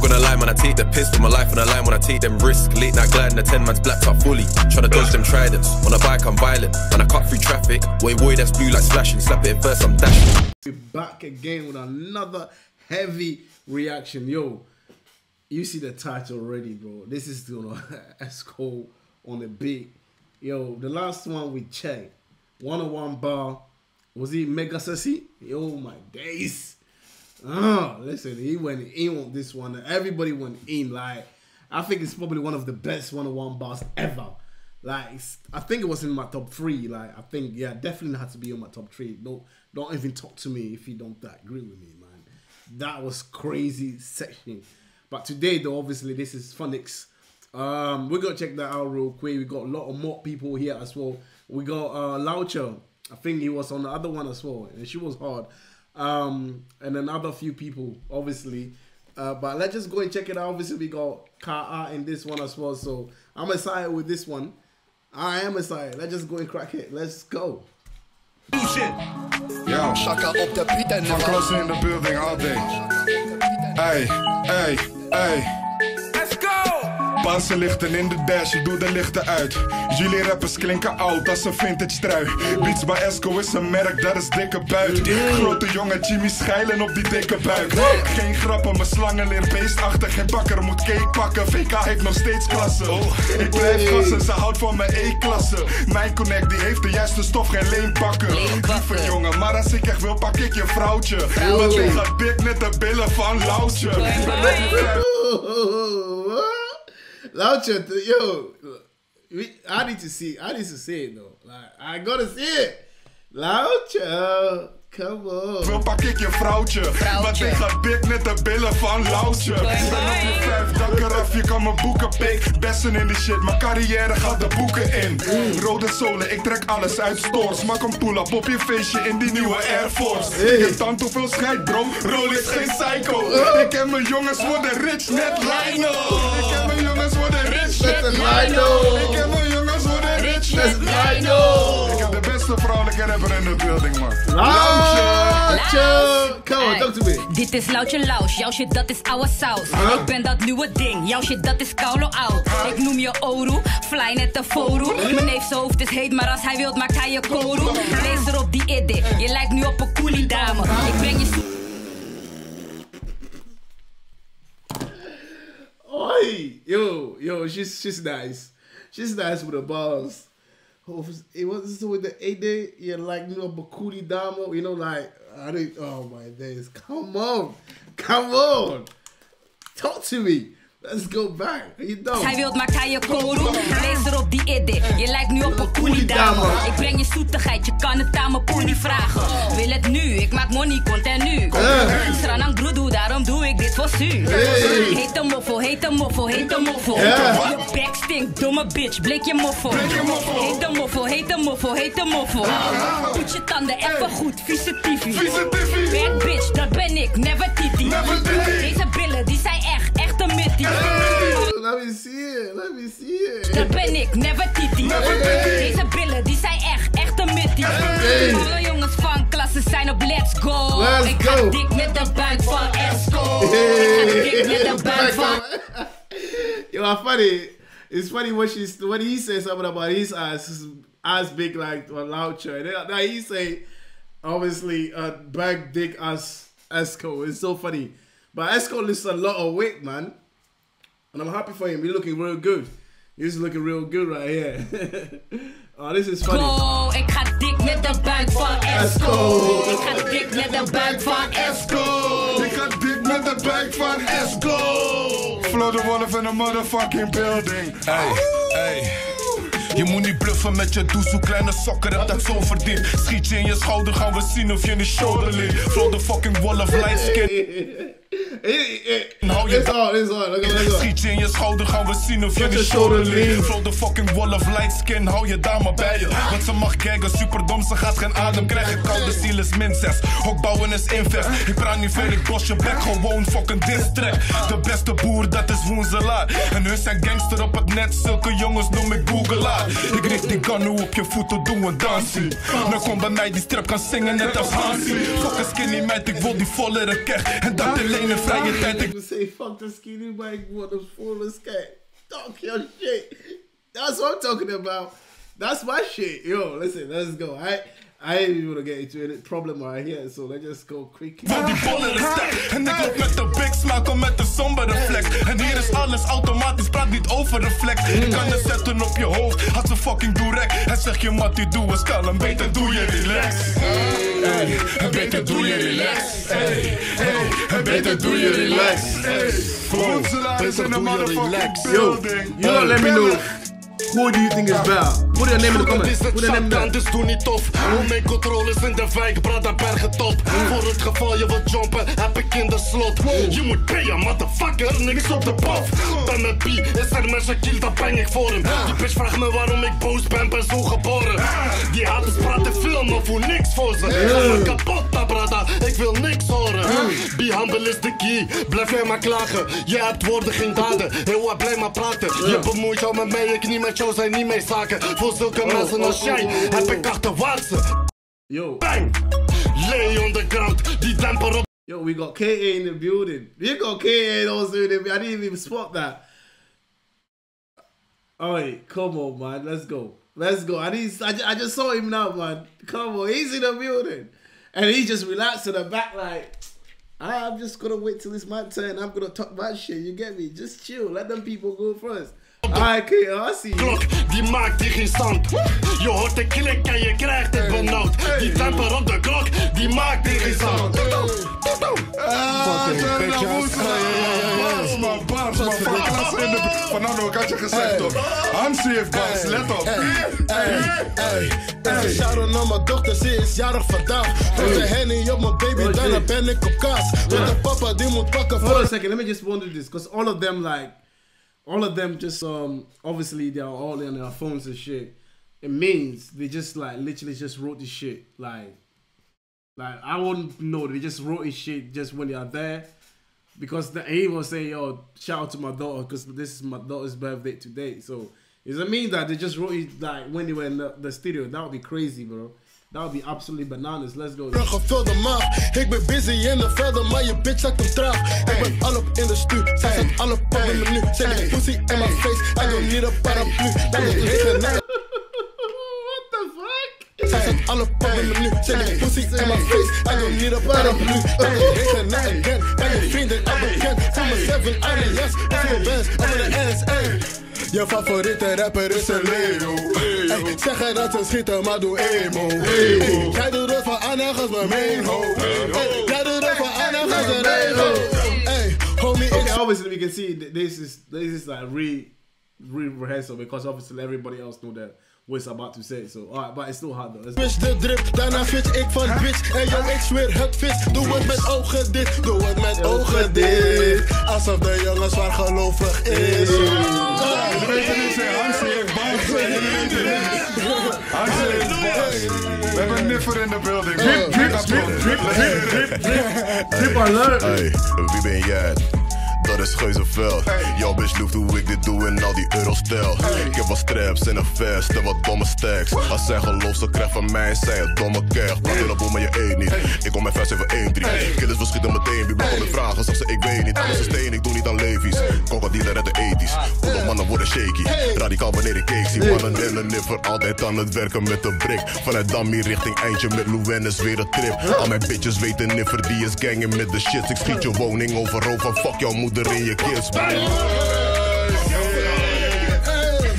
Not gonna lie, man, I take the piss, put my life on the line when I take them risks. Late night gliding, the 10 man's blacked up fully. Tryna dodge them tridents. On a bike, I'm violent. When I cut through traffic, way boy, that's blue like splashing. Slap it first, I'm dashing. We're back again with another heavy reaction. Yo, you see the title already, bro. This is you know Esco on the beat. Yo, the last one we checked, 101 bar. Was he Mega Sassy? Yo, my days. Oh, listen, he went in on this one. Everybody went in. Like, I think it's probably one of the best 101 bars ever. Like, I think it was in my top three. Like, I think, yeah, definitely had to be on my top three. Don't, don't even talk to me if you don't agree with me, man. That was crazy section. But today, though, obviously, this is Phonics. Um, we're gonna check that out real quick. We got a lot of more people here as well. We got uh Laucher. I think he was on the other one as well, and she was hard. Um, and another few people, obviously. Uh, but let's just go and check it out. Obviously, we got Kaa in this one as well. So I'm excited with this one. I am excited. Let's just go and crack it. Let's go. Yo, Shaka op de beat en van Close in the building all day. Hey, hey, hey. Panzerlichten in de dash, doe de lichten uit. Jullie rappers klinken oud als een vintage trui. Beats bij Esco is een merk, dat is dikke buit. Grote jongen Jimmy schijlen op die dikke buik. Geen grappen, mijn slangen leer beestachtig. Geen bakker moet cake pakken, VK heeft nog steeds klasse. Ik blijf gassen, ze houdt van mijn E-klasse. Mijn connect, die heeft de juiste stof, geen leenbakken. Lieve jongen, maar als ik echt wil, pak ik je vrouwtje. Want ik ga dik net de billen van Loutje. Laucher, yo, we, I need to see. I need to see it though. Like I gotta see it. Laucher, come on. Wil pak ik je vrouwtje. Want ik ga dik net de billen van Loutje. Ben op je vijf dakken af, je kan me boeken pik. Bessen in die shit, mijn carrière gaat de boeken in. Rode zolen, ik trek alles uit stores. Maak een pull-up op je feestje in die nieuwe Air Force. Je dan hoeveel scheid, bro. Roll is geen psycho. Ik ken mijn jongens worden rich, net Lino. Ik ken mijn Lino. Ik ken mijn jongens net Lino. Ik heb de beste vrouwelijke rapper in de building, man. Laucher, come on, talk to me. Dit is Loutje Laus, jouw shit dat is oude saus. Ik ben dat nieuwe ding, jouw shit dat is koulo oud. Ik noem je Oru, fly net de Foru. Mijn neef zijn hoofd is heet, maar als hij wilt maakt hij je koru. Lees erop die idee, je lijkt nu op een coolie dame. Ik breng je Yo, yo, she's she's nice. She's nice with the balls. It was with the eight day, yeah, like you know, Bakudi Damo, you know, like I didn't. Oh my days, come on, come on, talk to me. Let's go back. Hij wilt maakt hij je koru. Lees erop die idee, je lijkt nu op een coolie dame. Ik breng je zoetigheid, je kan het aan mijn poenie vragen. Wil het nu, ik maak money continu. Stranang broedoe, daarom doe ik dit voor su. Heet de moffel, heet de moffel, heet de moffel. Je bek stinkt, domme bitch, blik je moffel. Heet de moffel, heet de moffel, heet de moffel. Poet je tanden even goed, vieze tiefie. Bad bitch, dat ben ik, never titi. Never titi. See it. Let me see it. Dat ben ik, never titi. Deze billen, die zijn echt, echt een mittie. Alle jongens van klasse zijn op let's go. Let's ik ga go. dik met de buik van Esco. Ik ga dik met de buik van... Yo, I'm funny. It's funny when she's when he says something about his his eyes big like a Laucher, and then now he say, obviously, uh, back dick as Esco. It's so funny, but Esco lifts a lot of weight, man, and I'm happy for him. He's looking real good. He's looking real good right here. oh, this is funny. Go, ik ga dik met de buik van Esco. Ik ga dik met de buik van Esco. Ik ga dik met de buik van Esco. Flow the Wolf in a motherfucking building. Hey, hey. Je moet niet bluffen met je does, hoe kleine sokker hebt dat zo verdiend. Schiet je in je schouder, gaan we zien of je in de shoulder ligt. Flow the fucking wolf, light skin. Nou, je- It's on, it's on. Look look. Schiet je in je schouder, gaan we zien of je de shoulder ligt. Flow the fucking wolf, light skin, hou je dame bij je. Want ze mag kijken, superdom, ze gaat geen adem krijgen. Koude ziel is min 6, hokbouwen is invest. Ik praat niet veel, ik bos je bek, gewoon fucking distrack. De beste boer, dat is Woenselaar. En hun zijn gangster op het net, zulke jongens noem ik Googelaar. Ik richt die gun nu op je voeten, doe een dansie. Nou kom bij mij, die strap kan zingen net als Hansie. Fuck een skinny meid, ik wil die vollere keg. En dat alleen in vrije tijd. Ik People say fuck the skinny bike, what the fullest cat. Talk your shit. That's what I'm talking about. That's my shit. Yo, listen, let's go. I I ain't even gonna get into any problem right here, so let's just go quick. Want die bollen is sterk En ik loop met de big smaak om met de sombere flex En hier is alles automatisch, niet over reflex Ik kan het zetten op je hoofd, had ze fucking durek En zeg je Mattie doe eens kalm, beter doe je relax Hey, beter doe je relax Hey, hey, beter doe je relax Hey, Flow, is in the motherfucking Yo, building. don't let me know. Who do you think is better? Put your name in the is comments. in Satan, the dus doe niet tof. Hoe mijn controles in de wijk, brada bergen top. Voor het geval je wilt jumpen, heb ik in de slot. Je moet payen, motherfucker, niks op de paf. Ben met B, is er met Shaquille, dat breng ik voor hem. Die bitch vraagt me waarom ik boos ben, ben zo geboren. Die haters praten veel, maar voor niks voor ze. Ga me kapot, da, brada, ik wil niks horen. Be humble is de key, blijf jij maar klagen. Je hebt woorden, geen daden, heel wat blij maar praten. Je bemoeit jou met mij, ik niet met jou, zijn niet mijn zaken. Voor zulke mensen als jij, heb ik achterwaartse. Yo, Bang! Lay on the ground, die demper op yo, we got KA in the building. We got KA also in the I didn't even spot that. Alright, come on, man. Let's go. Let's go. I, need, I, ju- I just saw him now, man. Come on, he's in the building. And he just relaxed to the back, like, ah, I'm just gonna wait till it's my turn. I'm gonna talk my shit. You get me? Just chill. Let them people go first. Klok, die maakt die geen stand. Je hoort de klik en je krijgt het benauwd. Die temper op de klok, die maakt die geen stand. Ah, turn bitch up, ass. Woensdag. Hey, hey, hey, Bars, man, bars, man. Van de klas in de... Fernando, ik had je gezegd, toch? Hansi heeft bars, let op. Hey, shout-out naar mijn dochter, ze is jarig vandaag. Gooi je henny op mijn baby, daarna ben ik op kaas. Want de papa die moet pakken Hold on voor a second. Let me just wonder this, because all of them, like, all of them, just um, obviously they are all on their phones and shit. It means they just like literally just wrote this shit, like, like I wouldn't know. They just wrote this shit just when they are there, because the, he will say, "Yo, shout out to my daughter," because this is my daughter's birthday today. So does it mean that they just wrote it like when they were in the, the studio? That would be crazy, bro. That would be absolutely bananas. Let's go. Ik ben busy in de velden, maar bitch zakt hem traag. Face, I don't need a paraplu. Dat is liggen naar what the fuck? Zij zet alle op in mijn menu. Zet die pussy in mijn face, I don't need a paraplu. Dat is liggen naar again. Bij je vrienden al bekend. Voor mijn seven alias, of mijn bands, over de S, ey. Je favoriete rapper is een Leo. Ey, zeggen dat ze schieten, maar doe emo. Ey, Jij doet het voor Anna, gas mijn main ho. Ey, Jij doet het voor Anna, gas een rego. Ey, homie, ik okay, obviously we can see th- this is this is like re re rehearsal because obviously everybody else know that what it's about to say. So alright, but it's still hard though. Let's go. Switch de drip, daarna switch ik van bitch. En yo, ik zweer het vis. Doe het met ogen dicht, doe het met ogen dicht. Alsof de jongen zwaar gelovig is. Je weet het niet, zeg. Hansi heeft bars. Hansi heeft bars. We hebben een niffer in de building. Drip, drip, drip, drip, drip, drip. Tip alert. Hey, wie ben jij? Dat is. Jouw bitch loeft hoe ik dit doe in al die eurostijl. Ik heb wat straps en een vest en wat domme stacks. Als zij gelooft, ze krijgt van mij, zij een domme kerk. Praat heel op maar je eet niet. Ik kom met 571 Killers we schieten meteen. Wie blijft met vragen, zegt ze ik weet niet. Alles is steen, ik doe niet aan levies. Krokodillen redden ethisch. Volle mannen worden shaky. Radicaal wanneer ik cake zie. Mannen in de niffer, altijd aan het werken met een brik. Vanuit Dammy richting Eindje met Louwennes weer een trip. Al mijn bitches weten niffer, die is gangen met de shit. Ik schiet je woning overhoop van fuck jouw moeder in je kids. man.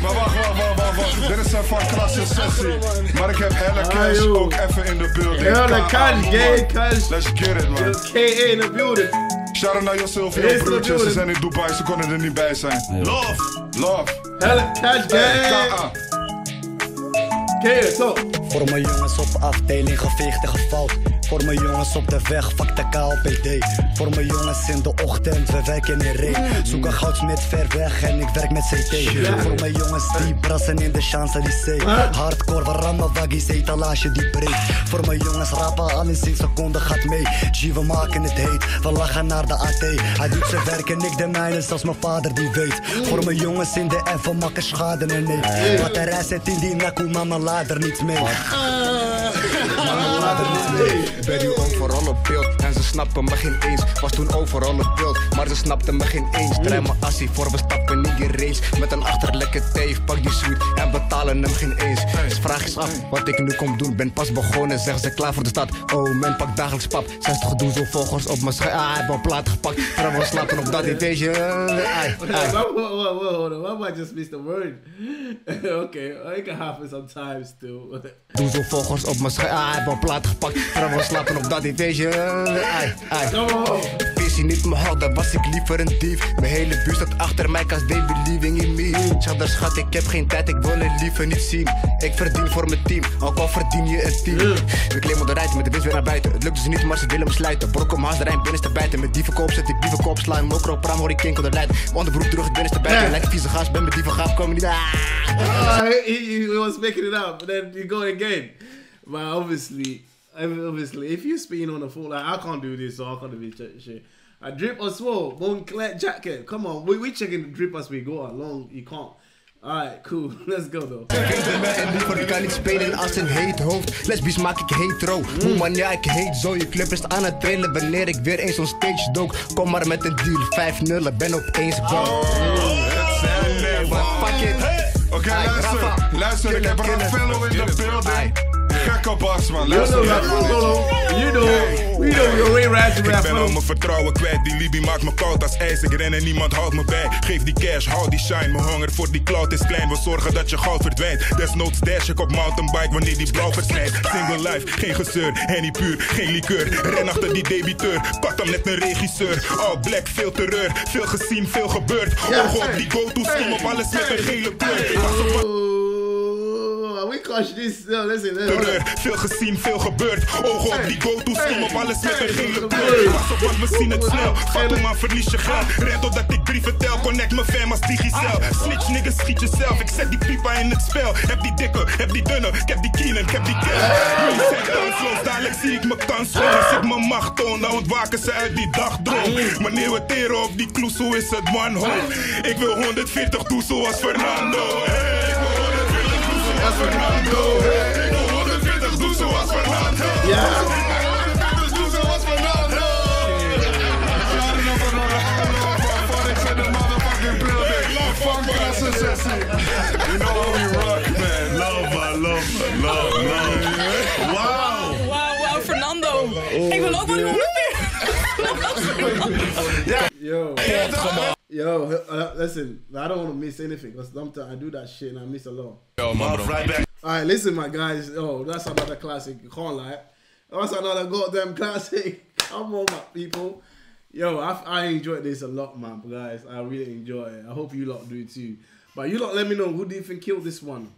Maar wacht, wacht, wacht, wacht, wacht. Dit is een van klasse sessie. Maar ik heb Helle Cash joh. ook even in de building. Helle Cash, gay Cash. Let's get it, man. KA in the building. Shout-out naar Yes, je broertjes. Ze zijn in Dubai, ze konden er niet bij zijn. Love Love. Hella cash. KA. KA, talk. Voor mijn jongens op afdeling geveegd en gefout. Voor mijn jongens op de weg, fuck de KLPD. Voor mijn jongens in de ochtend, we werken in reet. Zoek een goudsmit ver weg en ik werk met CT. Voor mijn jongens die brassen in de Champs-Élysées. Hardcore, we rammen waggies, etalage die breekt. Voor mijn jongens rappen, al in 10 seconden gaat mee. G, we maken het heet, we lachen naar de AT. Hij doet zijn werk en ik de mijne, zelfs mijn vader die weet. Voor mijn jongens in de F, we maken schade en nee. Wat rest zit in die nakkoe, mama laat er niet mee. Mee. Ben nu overal op beeld. Ze snappen me geen eens. Was toen overal het beeld, maar ze snapten me geen eens. Draai mijn assie voor we stappen in die race. Met een achterlijke teef, pak die sweet en betalen hem geen eens. Dus vraag eens af wat ik nu kom doen. Ben pas begonnen, zeggen ze klaar voor de stad. Oh, men pak dagelijks pap. 60 zo volgers op mijn scherm. Ah, heb een plaat gepakt. Vrouwen slapen op dat. Why am I just missed the word? okay, it can happen sometimes still. Doe zo volgers op mijn scherm. Ah, heb een plaat gepakt. Vrouwen slapen op dat feestje. Ai, ai. Visie niet mijn hart, dan was ik liever een dief. Mijn hele buurt staat achter mij, cause they believing in me. Schat, schat, ik heb geen tijd, ik wil het liever niet zien. Ik verdien voor mijn team, ook al verdien je een team. Ik claim op de rijden met de winst weer naar buiten. Het lukt dus niet, maar ze willen me sluiten. Brok om haast de Rijn binnenste bijten. Met dievenkoop zet ik dievenkoop slaan. Mokro, pram, hoor ik kinkel de lijn. Onderbroek terug, het binnenste bijten. Lijkt vieze gast, ben met dieven gaaf, komen niet. Ah. He, was making it up, but then you go again. But obviously, obviously, if you're speaking on the phone, like I can't do this, so I can't do this shit. A drip or swole, bone clear jacket. Come on, we we checking the drip as we go along. You can't. Alright, cool. Let's go though. Kan niet spelen als een heet hoofd. Lesbisch maak ik hetero. Hoe man, ja, ik heet zo. Je club is aan het trailen wanneer ik weer eens on stage dook. Kom maar met een deal, 5-0, ben opeens go. Fuck it. Oké, luister. Luister, ik heb kill it. Raffello in de building. Gekke bas, man. You know, Luister. You know, we know way right, Ik ben al mijn vertrouwen kwijt, die Libi maakt me koud als ijs. Ik ren en niemand houdt me bij. Geef die cash, hou die shine. Mijn honger voor die cloud is klein. We zorgen dat je goud verdwijnt. Desnoods dash ik op mountainbike wanneer die blauw versnijdt. Single life, geen gezeur. Henny puur, geen liqueur. Ren achter die debiteur. Pak hem net een regisseur. All black, veel terreur. Veel gezien, veel gebeurd. Ogen op die go-to scheme op alles met een gele kleur. Ik listen, listen. terreur. Veel gezien, veel gebeurd. Ogen op die go-to scheme op alles met een gele kleur. Pas op, want we zien het snel. Vat om aan, verlies je geld. Ren totdat ik brieven tel. Connect mijn fam als digicel. Snitch niggas, schiet jezelf. Ik zet die pipa in het spel. Heb die dikke, heb die dunne. Ik heb die Keenan, ik heb die kill. Jullie zijn kansloos, dadelijk zie ik mijn kans. Als ik mijn macht toon, dan ontwaken ze uit die dagdroom. Wanneer we teren op die kloes, hoe is het man hoog? Ik wil 140 toe zoals Fernando. Hey, ik wil 140 toe zoals Fernando. Ik wil 140 doen zoals Fernando. Ja. Ik wil 140 doen zoals Fernando. You know how we rock, man. Love, man, love, man, love, love. Wow. Wauw, wauw, Fernando. Ik wil ook wel die 140. Yo. Yo, uh, listen, I don't want to miss anything because sometimes I do that shit and I miss a lot. Yo, man, bro. Alright, listen, my guys. Oh, that's another classic. You can't lie. That's another goddamn classic. Come on, my people. Yo, I, I enjoyed this a lot, man, guys. I really enjoy it. I hope you lot do too. But you lot, let me know who do you think killed this one.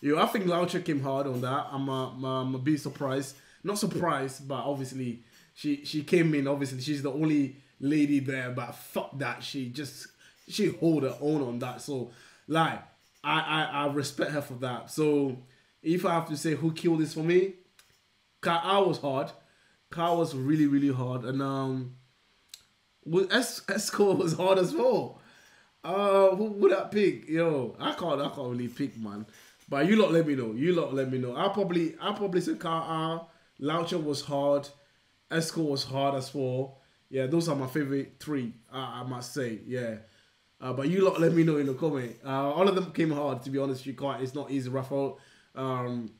Yo, I think Laucha came hard on that. I'm a, I'm a, I'm a bit surprised. Not surprised, but obviously she she came in. Obviously, she's the only lady there. But fuck that, she just she hold her own on that. So like, I I, I respect her for that. So if I have to say who killed this for me, Ka was hard. Car was really really hard, and um, with S Esco was hard as well. Uh, who would I pick? Yo, I can't I can't really pick man. But you lot let me know. You lot let me know. I probably I probably say Ka Laucha was hard. Esco was hard as well. Yeah, those are my favorite three. I, I must say. Yeah. Uh, but you lot let me know in the comment. Uh, all of them came hard to be honest. You can't. It's not easy. Rafael, um,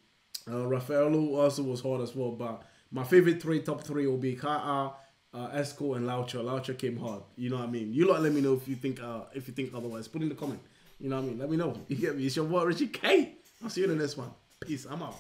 uh, Raffaello also was hard as well. But my favorite three, top three, will be Kata, uh, Esco, and Laucha. Laucha came hard. You know what I mean. You lot let me know if you think uh, if you think otherwise. Put in the comment. You know what I mean. Let me know. You get me. It's your boy Richie K. I'll see you in the next one. Peace. I'm out.